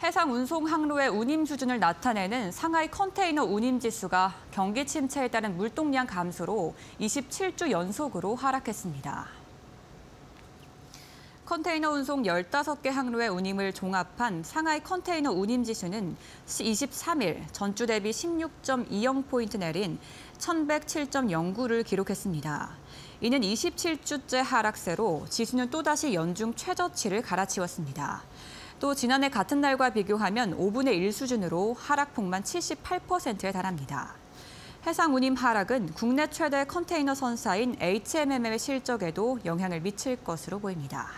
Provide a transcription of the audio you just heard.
해상 운송 항로의 운임 수준을 나타내는 상하이 컨테이너 운임 지수가 경기 침체에 따른 물동량 감소로 27주 연속으로 하락했습니다. 컨테이너 운송 15개 항로의 운임을 종합한 상하이 컨테이너 운임 지수는 23일 전주 대비 16.20포인트 내린 1107.09를 기록했습니다. 이는 27주째 하락세로 지수는 또다시 연중 최저치를 갈아치웠습니다. 또 지난해 같은 날과 비교하면 5분의 1 수준으로 하락폭만 78%에 달합니다. 해상 운임 하락은 국내 최대 컨테이너 선사인 HMM의 실적에도 영향을 미칠 것으로 보입니다.